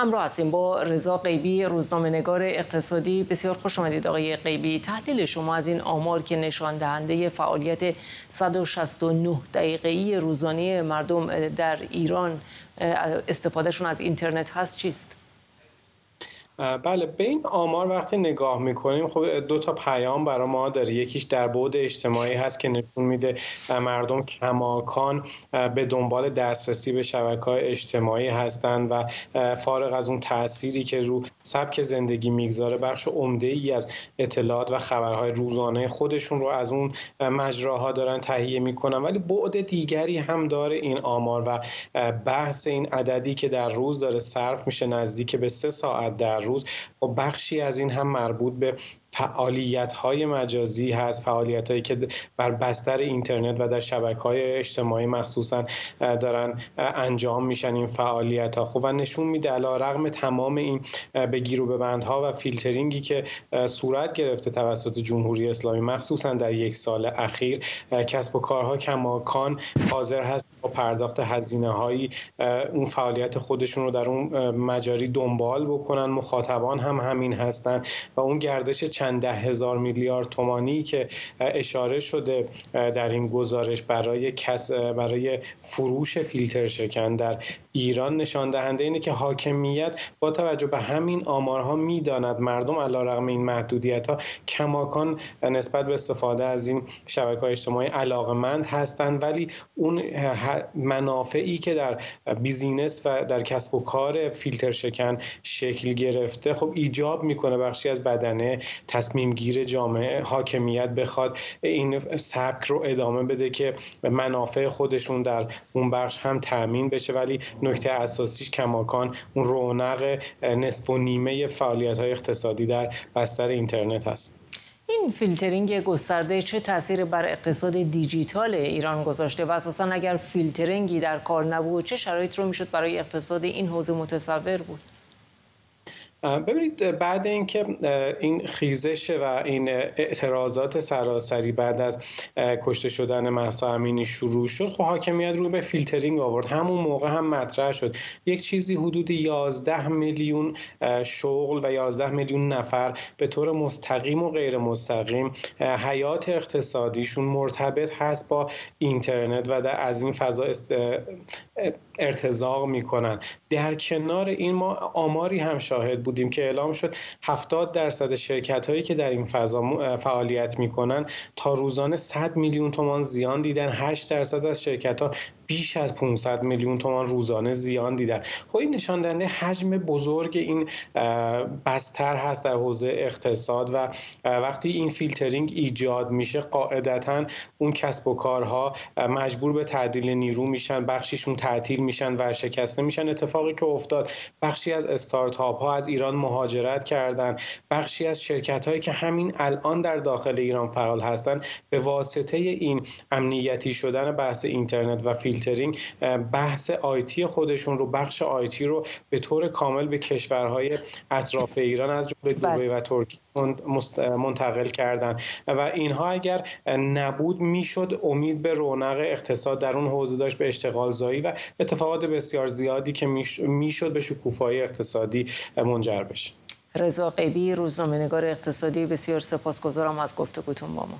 همراه هستیم با رضا قیبی روزنامه‌نگار اقتصادی. بسیار خوش آمدید آقای قیبی. تحلیل شما از این آمار که نشان دهنده فعالیت 169 دقیقه‌ای روزانه مردم در ایران استفادهشون از اینترنت هست چیست؟ بله به این آمار وقتی نگاه می‌کنیم خب دو تا پیام برای ما داره. یکیش در بعد اجتماعی هست که نشون میده مردم کماکان به دنبال دسترسی به شبکه های اجتماعی هستند و فارغ از اون تأثیری که رو سبک زندگی می‌گذاره بخش عمده ای از اطلاعات و خبرهای روزانه خودشون رو از اون مجراها دارن تهیه می‌کنن. ولی بعد دیگری هم داره این آمار و بحث این عددی که در روز داره صرف میشه نزدیک به سه ساعت در و بخشی از این هم مربوط به فعالیت های مجازی هست فعالیت هایی که بر بستر اینترنت و در شبکه های اجتماعی مخصوصا دارن انجام میشن این فعالیت ها خب و نشون میده علا رغم تمام این بگیر و ببندها و فیلترینگی که صورت گرفته توسط جمهوری اسلامی مخصوصا در یک سال اخیر. کسب و کارها کماکان حاضر هست با پرداخت هزینه هایی اون فعالیت خودشون رو در اون مجاری دنبال بکنن. مخاطبان هم همین هستن و اون گردش چند ده هزار میلیارد تومانی که اشاره شده در این گزارش برای کس برای فروش فیلتر شکن در ایران نشان دهنده اینه که حاکمیت با توجه به همین آمارها می‌داند مردم علیرغم این محدودیت ها کماکان نسبت به استفاده از این شبکه های اجتماعی علاقمند هستند ولی اون منافعی که در business و در کسب و کار فیلتر شکن شکل گرفته خب ایجاب می‌کنه بخشی از بدنه تصمیم گیر جامعه حاکمیت بخواد این سبک رو ادامه بده که منافع خودشون در اون بخش هم تامین بشه. ولی نکته اساسیش کماکان اون رونق نصف و نیمه فعالیت های اقتصادی در بستر اینترنت هست. این فیلترینگ گسترده چه تاثیر بر اقتصاد دیجیتال ایران گذاشته؟ و اساسا اگر فیلترینگی در کار نبود چه شرایط رو می‌شد برای اقتصاد این حوزه متصور بود؟ ببینید بعد اینکه این خیزش و این اعتراضات سراسری بعد از کشته شدن محسا امینی شروع شد خب حاکمیت رو به فیلترینگ آورد. همون موقع هم مطرح شد. یک چیزی حدود 11 میلیون شغل و 11 میلیون نفر به طور مستقیم و غیر مستقیم حیات اقتصادیشون مرتبط هست با اینترنت و در از این فضا ارتزاق می‌کنن. در کنار این ما آماری هم شاهد بودیم که اعلام شد 70 درصد شرکت هایی که در این فضا فعالیت می‌کنن تا روزانه 100 میلیون تومان زیان دیدن. 8 درصد از شرکت ها بیش از 500 میلیون تومان روزانه زیان دیدن. خب این نشان دهنده حجم بزرگ این بستر هست در حوزه اقتصاد و وقتی این فیلترینگ ایجاد میشه قاعدتا اون کسب و کارها مجبور به تعدیل نیرو میشن بخشیشون تعطیل میشن و شکسته میشن. اتفاقی که افتاد بخشی از استارتاپ ها از ایران مهاجرت کردن بخشی از شرکت هایی که همین الان در داخل ایران فعال هستند به واسطه این امنیتی شدن بحث اینترنت و فیلترینگ بحث IT خودشون رو بخش IT رو به طور کامل به کشورهای اطراف ایران از جمله دبی بله. و ترکیه منتقل کردن و اینها اگر نبود می‌شد امید به رونق اقتصاد در اون حوزه داشت به اشتغال زایی و اتفاقات بسیار زیادی که می‌شد به شکوفایی اقتصادی منجر بشه. رضا قیبی روزنامه‌نگار اقتصادی بسیار سپاسگزارم از گفتگوتون با ما.